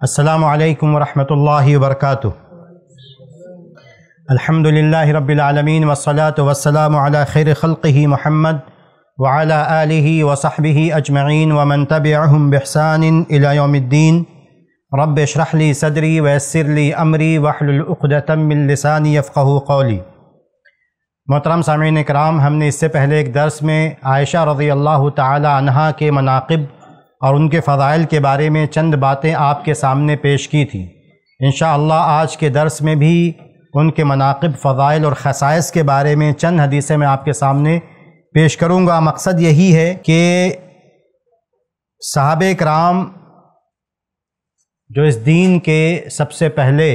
असलकम वरहमल वबरक अल्हम्दुलिल्लाह रब्बिल आलमीन वस्सलातु वस्सलामु अला खैर खल्क़िही मुहम्मद व अला आलिहि व सहबिहि अजमईन व मन तबिअहुम बिहसानिन इला यौमिद्दीन रब्ब इशरह ली सदरी व यस्सिर ली अमरी वहलुल उक़दतम मिन लिसानी यफ़क़हू क़ौली मोहतरम सामीन कराम हमने इससे पहले एक दर्स में आयशा रज़ी अल्लाह अन्हा के मनाक़िब और उनके फ़ज़ाइल के बारे में चंद बातें आपके सामने पेश की थी। इन आज के दर्स में भी उनके मनाकब फ़ज़ाइल और खसाइस के बारे में चंद हदीसें मैं आपके सामने पेश करूँगा। मकसद यही है कि साहब कराम जो इस दीन के सबसे पहले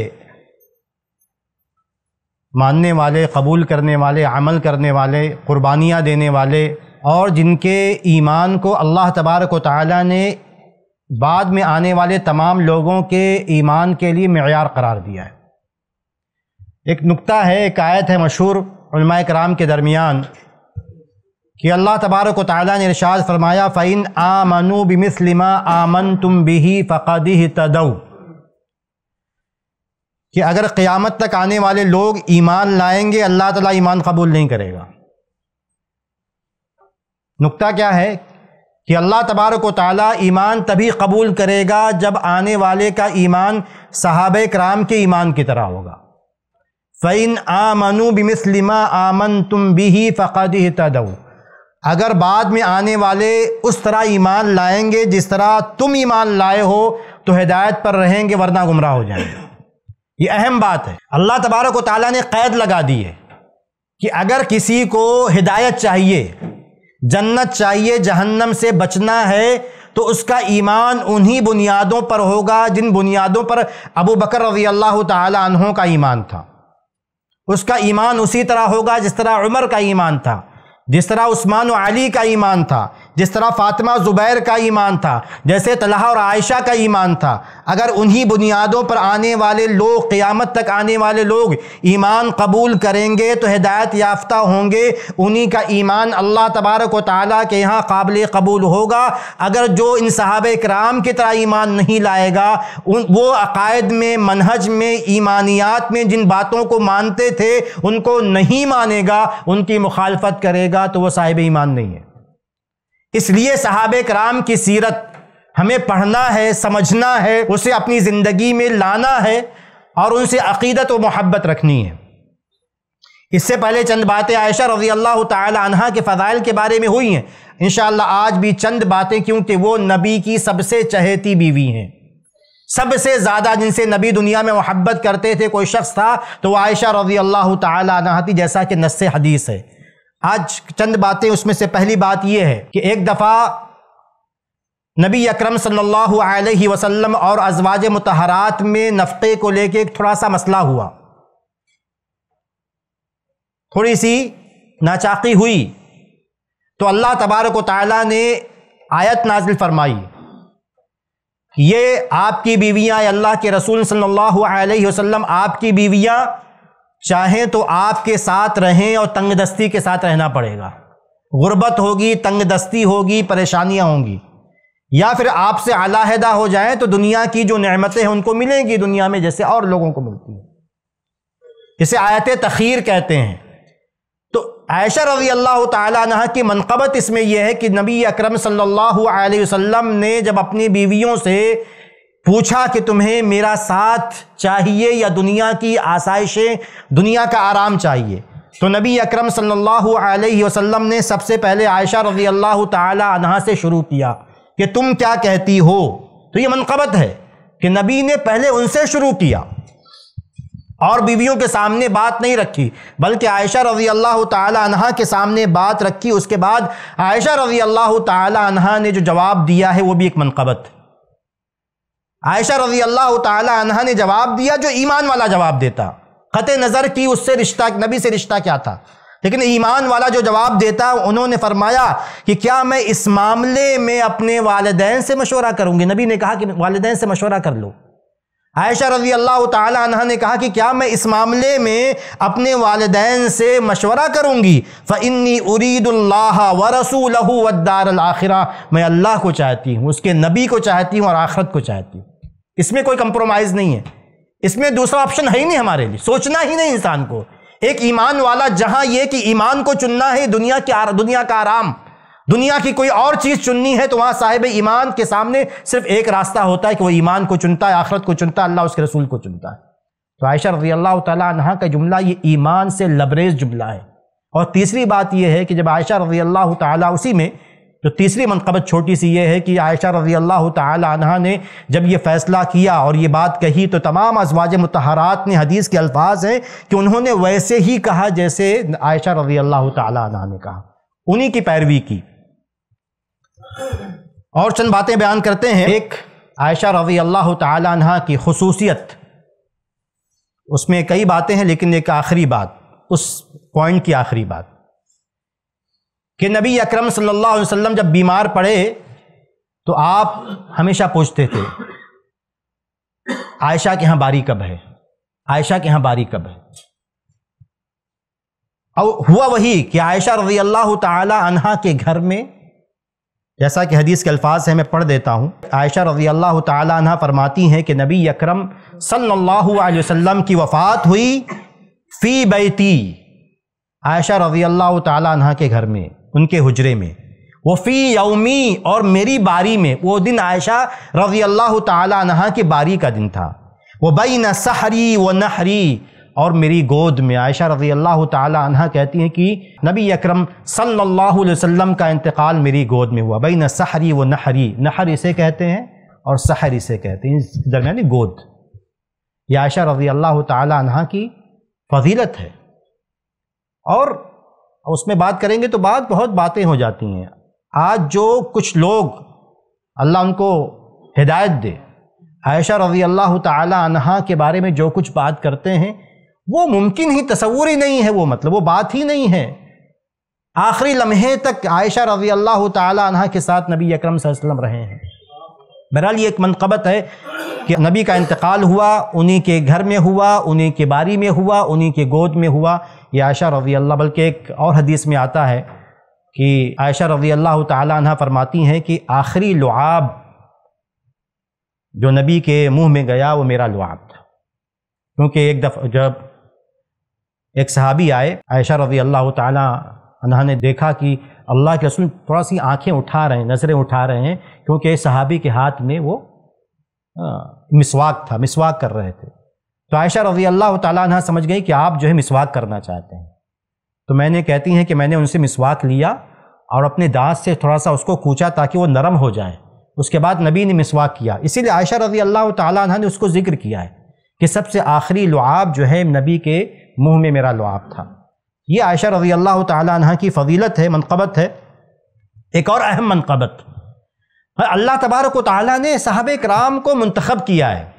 मानने वाले, कबूल करने वाले, अमल करने वाले, क़ुरबानियाँ देने वाले और जिनके ईमान को अल्लाह तबारक ताली ने बाद में आने वाले तमाम लोगों के ईमान के लिए मैार करार दिया है। एक नुक्ता है, एक आयत है मशहूर कराम के दरमियान कि अल्लाह तबारक ताली ने इरशाद फरमाया फ़ैन आमनु बिमिसलिमा आमन तुम बिही फ़क़दी तदऊ कि अगर क़यामत तक आने वाले लोग ईमान लाएँगे, अल्लाह ताला ईमान कबूल नहीं करेगा। नुक्ता क्या है? कि अल्लाह तबारक ताली ईमान तभी कबूल करेगा जब आने वाले का ईमान सहाब कराम के ईमान की तरह होगा। फ़ैन आमनु बिमिसलिमा आमन तुम बिही फ़क़द तदऊ अगर बाद में आने वाले उस तरह ईमान लाएँगे, जिस तरह तुम ईमान लाए हो तो हिदायत पर रहेंगे, वरना गुमराह हो जाएँगे। ये अहम बात है। अल्लाह तबारक ताली ने कैद लगा दी है कि अगर किसी को हिदायत चाहिए जन्नत चाहिए, जहन्नम से बचना है तो उसका ईमान उन्हीं बुनियादों पर होगा, जिन बुनियादों पर अबू बकर रज़ी अल्लाह तहों का ईमान था। उसका ईमान उसी तरह होगा जिस तरह उमर का ईमान था, जिस तरह उस्मान अली का ईमान था जिस तरह फातिमा ज़ुबैर का ईमान था, जैसे तलहा और आयशा का ईमान था, अगर उन्हीं बुनियादों पर आने वाले लोग, क़यामत तक आने वाले लोग ईमान कबूल करेंगे तो हिदायत याफ्ता होंगे। उन्हीं का ईमान अल्लाह तबारक ताली के यहाँ काबिल कबूल होगा। अगर जो इन सहाब कराम की तरह ईमान नहीं लाएगा, उन, वो अकायद में, मनहज में, ईमानियात में जिन बातों को मानते थे, उनको नहीं मानेगा, उनकी मुखालफत करेगा तो वह साहिब ईमान नहीं है। इसलिए सहाब कराम की सीरत हमें पढ़ना है, समझना है, उसे अपनी ज़िंदगी में लाना है और उनसे अकीदत व मोहब्बत रखनी है। इससे पहले चंद बातें आयशा रज़ी अल्लाह तहा के फ़जाइल के बारे में हुई हैं। इन आज भी चंद बातें क्योंकि वो नबी की सबसे चहेती बीवी हैं। सबसे ज़्यादा जिनसे नबी दुनिया में मोहब्बत करते थे, कोई शख्स था तो वह आयशा रज़ी अल्लाह तहा थी, जैसा कि नस्से हदीस है। आज चंद बातें, उसमें से पहली बात यह है कि एक दफ़ा नबी अकरम सल्लल्लाहु अलैहि वसल्लम और अजवाज मतहरात में नफ़े को लेके एक थोड़ा सा मसला हुआ। थोड़ी सी नाचाकी हुई। तो अल्लाह तबारक ताला ने आयत नाजिल फरमाई, ये आपकी बीवियाँ अल्लाह के रसूल सल्लल्लाहु अलैहि वसल्लम आपकी बीवियाँ चाहें तो आपके साथ रहें और तंगदस्ती के साथ रहना पड़ेगा। गुर्बत होगी, तंगदस्ती होगी, परेशानियाँ होंगी। या फिर आपसे अलाहदा हो जाएँ तो दुनिया की जो नमतें हैं उनको मिलेंगी दुनिया में, जैसे और लोगों को मिलती है। इसे आयत तखीर कहते हैं। तो आयशा रज़ी अल्लाह तह की मनकबत इसमें यह है कि नबी अकरम अलैहि वसल्लम ने जब अपनी बीवियों से पूछा कि तुम्हें मेरा साथ चाहिए या दुनिया की आसाइशें, दुनिया का आराम चाहिए? तो नबी अकरम सल्लल्लाहु अलैहि वसल्लम ने सबसे पहले आयशा रज़ी अल्लाह तहा से शुरू किया कि तुम क्या कहती हो? तो ये मनकबत है कि नबी ने पहले उनसे शुरू किया। और बीवियों के सामने बात नहीं रखी, बल्कि आयशा रज़ी अल्लाह तहा के सामने बात रखी। उसके बाद आयशा रज़ी अल्लाह तहा ने जो जवाब दिया है, वो भी एक मनकबत। है आयशा रज़ी अल्लाह तहा ने जवाब दिया, जो ईमान वाला जवाब देता। ख़त नज़र की उससे रिश्ता, नबी से रिश्ता क्या था? लेकिन ईमान वाला जो जवाब देता, उन्होंने फरमाया कि क्या मैं इस मामले में अपने वालदेन से मशवरा करूँगी? नबी ने कहा कि वालदेन से मशवरा कर लो। आयशा रज़ी अल्लाह तहा ने कहा कि क्या मैं इस मामले में अपने वालदेन से मशवरा करूँगी? फ़िन्नी उरीदुल्लाह व रसूल वदार आखिरा। मैं अल्लाह को चाहती हूँ, उसके नबी को चाहती हूँ और आखरत को चाहती हूँ। इसमें कोई कंप्रोमाइज नहीं है। इसमें दूसरा ऑप्शन है ही नहीं हमारे लिए। सोचना ही नहीं इंसान को। एक ईमान वाला, जहाँ ये कि ईमान को चुनना है, दुनिया की दुनिया का आराम, दुनिया की कोई और चीज़ चुननी है तो वहाँ साहिब ईमान के सामने सिर्फ़ एक रास्ता होता है कि वो ईमान को चुनता है, आखरत को चुनता है, अल्लाह उसके रसूल को चुनता है। तो आयशा रज़ी अल्लाह तहा का जुमला, ये ईमान से लबरेज जुमला है। और तीसरी बात यह है कि जब आयशा रज़ी अल्लाह तला उसी में जो तीसरी मनकबत छोटी सी ये है कि आयशा रज़ी अल्लाह तहा ने जब ये फ़ैसला किया और ये बात कही तो तमाम अजवाज मतहरात ने हदीस के अल्फाज हैं कि उन्होंने वैसे ही कहा जैसे आयशा रज़ी अल्लाह तहा ने कहा। उन्हीं की पैरवी की। और चंद बातें बयान करते हैं। एक, आयशा रज़ी अल्लाह तहा की खसूसियत। उसमें कई बातें हैं, लेकिन एक आखिरी बात, उस पॉइंट की आखिरी बात। कि नबी अकरम सल्लल्लाहु अलैहि वसल्लम जब बीमार पड़े तो आप हमेशा पूछते थे, आयशा के यहाँ बारी कब है? आयशा के यहाँ बारी कब है? और हुआ वही कि आयशा रज़ी अल्लाह तहा के घर में, जैसा कि हदीस के अल्फाज है, मैं पढ़ देता हूँ। आयशा रज़ी अल्लाह तहा फरमाती हैं कि नबी अकरम सल्लल्लाहु अलैहि वसल्लम की वफ़ात हुई फ़ी बैती, आयशा रज़ी अल्लाह तहा के घर में। उनके हुजरे में। वो फ़ी यौमी और मेरी बारी में, वो दिन आयशा रज़ी अल्लाह तहा की बारी का दिन था। वो बई न सहरी व नहरी, और मेरी गोद में आयशा रज़ी अल्लाह तहा कहती हैं कि, नबी अकरम सल्लल्लाहु अलैहि वसल्लम का इंतकाल मेरी गोद में हुआ। बई न सहरी व नहरी, नहर इसे कहते हैं और सहर इसे कहते हैं। इस दरमियान गोद। ये आयशा रज़ी अल्लाह तहा की फजीलत है। और उसमें बात करेंगे तो बात बहुत बातें हो जाती हैं। आज जो कुछ लोग अल्लाह उनको हिदायत दे, आयशा रज़ी अल्लाह तहा के बारे में जो कुछ बात करते हैं, वो मुमकिन ही तस्वूर ही नहीं है वो मतलब वो बात ही नहीं है। आखिरी लम्हे तक आयशा रज़ी अल्लाह तहा के साथ नबी अक्रम वसल्लम रहे हैं। बहरहाल ये एक मनकबत है कि नबी का इंतकाल हुआ, उन्हीं के घर में हुआ, उन्हीं के बारी में हुआ, उन्हीं के गोद में हुआ। ये आयशा रज़ी अल्लाह बल्कि एक और हदीस में आता है कि आयशा रज़ी अल्लाह तहा फरमाती हैं कि आखिरी लुआब जो नबी के मुँह में गया, वो मेरा लुआब था। क्योंकि एक दफ़ा जब एक सहाबी आए, आयशा रज़ी अल्लाह तहा ने देखा कि अल्लाह के रसूल थोड़ा सी आँखें उठा रहे हैं, नज़रें उठा रहे हैं, क्योंकि सहाबी के हाथ में वो मिसवाक था, मिसवाक कर रहे थे। तो आयशा रज़ी अल्लाह तह समझ गई कि आप जो है मिसवाक करना चाहते हैं। तो मैंने कहती हैं कि मैंने उनसे मिसवाक लिया और अपने दांत से थोड़ा सा उसको कूचा ताकि वो नरम हो जाए। उसके बाद नबी ने मिसवाक किया। इसीलिए आयशा रज़ी अल्लाह तह ने उसको ज़िक्र किया है कि सबसे आखिरी लुआब जो है नबी के मुँह में मेरा लुआब था। ये आयशा रज़ी अल्लाह तह की फजीलत है, मनकबत है। एक और अहम मनकबत। अल्लाह तबारक ताली ने साहब कराम को मंतखब किया है।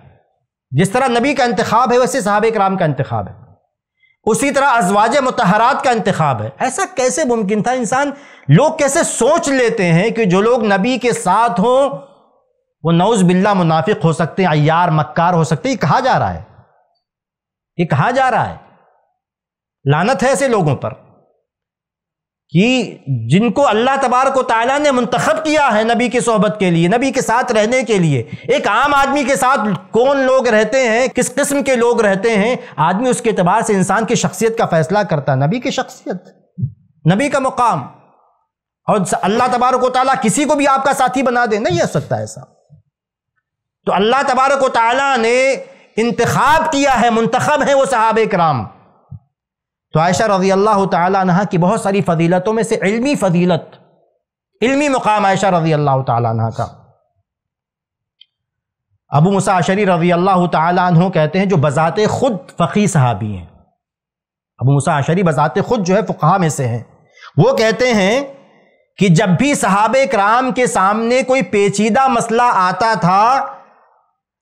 जिस तरह नबी का इंतखब है, वैसे साहब कराम का इंतखब है। उसी तरह अजवाज मतहरात का इंतखब है। ऐसा कैसे मुमकिन था? इंसान लोग कैसे सोच लेते हैं कि जो लोग नबी के साथ हों, वो नौज बिल्ला मुनाफिक हो सकते हैं अयार मक्कार हो सकते हैं। ये कहा जा रहा है? ये कहा जा रहा है? लानत है ऐसे लोगों पर। कि जिनको अल्लाह तबारक ताला ने मंतखब किया है नबी की सोहबत के लिए, नबी के साथ रहने के लिए। एक आम आदमी के साथ कौन लोग रहते हैं, किस किस्म के लोग रहते हैं, आदमी उसके अतबार से इंसान की शख्सियत का फैसला करता नबी की शख्सियत, नबी का मुकाम। और अल्लाह तबारक ताला किसी को भी आपका साथी बना दे, नहीं हो सकता ऐसा। तो अल्लाह तबारक ताला ने इंतखाब किया है, मंतखब है वो सहाब कराम तो आयशा रज़ी अल्लाह तहा की बहुत सारी फजीलतों में से इल्मी फजीलत, इल्मी मुकाम आयशा रज़ी अल्लाह तहा का। अबू मुसाशरी रज़ी अल्लाह तह कहते हैं, जो बजाते खुद फ़की सहाबी हैं। अबू मुसाशरी बजाते खुद जो है फ़ुकहा में से हैं। वो कहते हैं कि जब भी सहाब कराम के सामने कोई पेचीदा मसला आता था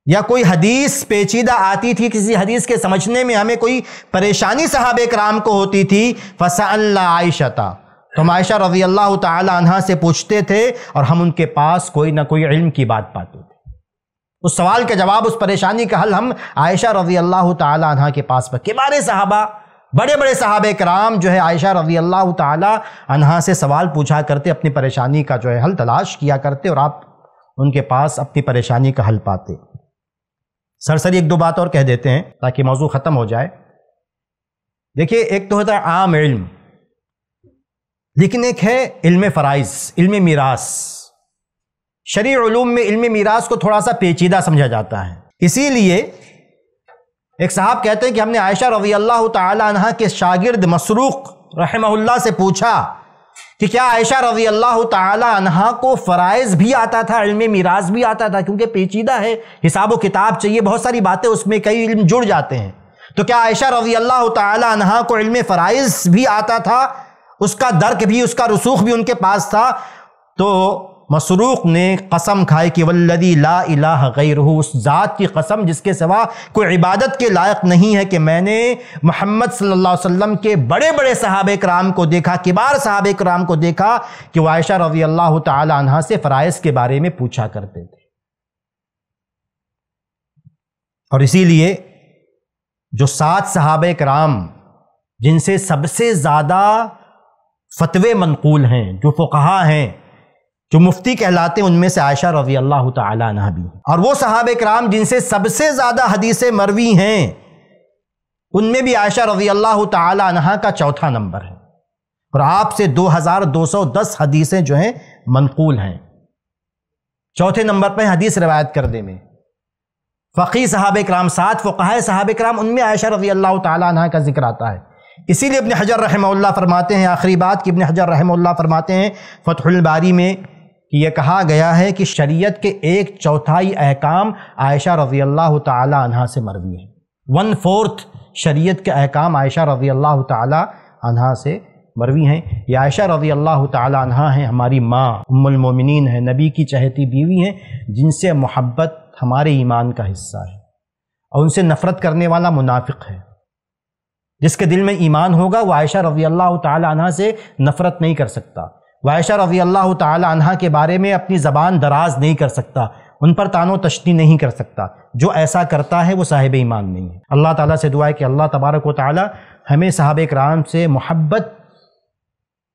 या कोई हदीस पेचीदा आती थी किसी हदीस के समझने में हमें कोई परेशानी साहब कराम को होती थी? फसा आयशता। तो हम आयशा रज़ी अल्लाह तहा से पूछते थे और हम उनके पास कोई ना कोई इल्म की बात पाते थे। उस सवाल का जवाब, उस परेशानी का हल हम आयशा रज़ी अल्लाह तहा के पास पर। किबारे साहबा? बड़े बड़े साहब कराम जो है आयशा रज़ी अल्लाह तहा से सवाल पूछा करते, अपनी परेशानी का जो है हल तलाश किया करते और आप उनके पास अपनी परेशानी का हल पाते। सरसरी एक दो बात और कह देते हैं ताकि मौजू ख़त्म हो जाए। देखिए, एक तो होता है आम इल्म, लेकिन एक है इल्म फ़राइज़, इल्म मीरास। शरी में इल्म मीरास को थोड़ा सा पेचीदा समझा जाता है। इसीलिए एक साहब कहते हैं कि हमने आयशा रवी अल्लाह तहा के शागिर्द मसरूक रहमल्ला से पूछा कि क्या आयशा रज़ी अल्लाह तहा को फ़राइज़ भी आता था, इल्म मीराज भी आता था, क्योंकि पेचीदा है, हिसाब किताब चाहिए, बहुत सारी बातें उसमें कई इल्म जुड़ जाते हैं। तो क्या आयशा रज़ी अल्लाह तहा को इल्म फ़राइज़ भी आता था, उसका दर्क भी, उसका रसूख भी उनके पास था तो मसरूक ने कसम खाई कि वल्लदी ला इलाह गैरहू, उस ज़ात की कसम जिसके सिवा कोई इबादत के लायक नहीं है कि मैंने मोहम्मद सल्लल्लाहु अलैहि वसल्लम के बड़े बड़े सहाब कराम को देखा, किबार सहाब कराम को देखा कि वायशा रज़ी अल्लाह तहा से फ़राइज़ के बारे में पूछा करते थे। और इसीलिए जो सात सहाब कराम जिनसे सबसे ज़्यादा फतवे मनकूल हैं, जो फ़ुकहा हैं जो मुफ्ती कहलाते हैं, उनमें से आयशा रज़ी अल्लाह तह भी और वो सहाब कराम जिनसे सबसे ज़्यादा हदीस मरवी हैं, उनमें भी आयशा रज़ी अल्लाह तह का चौथा नंबर है। और आपसे 2210 हदीसें जो हैं, मनकूल हैं। चौथे नंबर पर हदीस रवायत करने में। फ़की साहब कराम, सात फ़ुकाह साहब कराम, उनमें आयशा रज़ी अल्लाह तह का ज़िक्र आता है। इसीलिए अपने हजर रहम फरमाते हैं, आखिरी बात कि अपने हजर रहम फरमाते हैं फ़तहुलबारी में कि यह कहा गया है कि शरीयत के एक चौथाई अहकाम आयशा रज़ी अल्लाह तहा से मरवी है। वन फोर्थ शरीयत के अहकाम आयशा रज़ी अल्लाह तहा से मरवी हैं। ये आयशा रज़ी अल्लाह तहा हैं, हमारी माँ उम्मुलमोमिनीन है, नबी की चहती बीवी हैं, जिनसे मोहब्बत हमारे ईमान का हिस्सा है। और उनसे नफ़रत करने वाला मुनाफिक है। जिसके दिल में ईमान होगा वह आयशा रज़ी अल्लाह तहा से नफ़रत नहीं कर सकता। वायशा रज़ी अल्लाह तहा के बारे में अपनी ज़बान दराज नहीं कर सकता, उन पर तानो तशनी नहीं कर सकता। जो ऐसा करता है, वो साहिब ईमान नहीं है। अल्लाह ताला से दुआ है कि अल्लाह तबारक व ताली हमें साहब कराम से मोहब्बत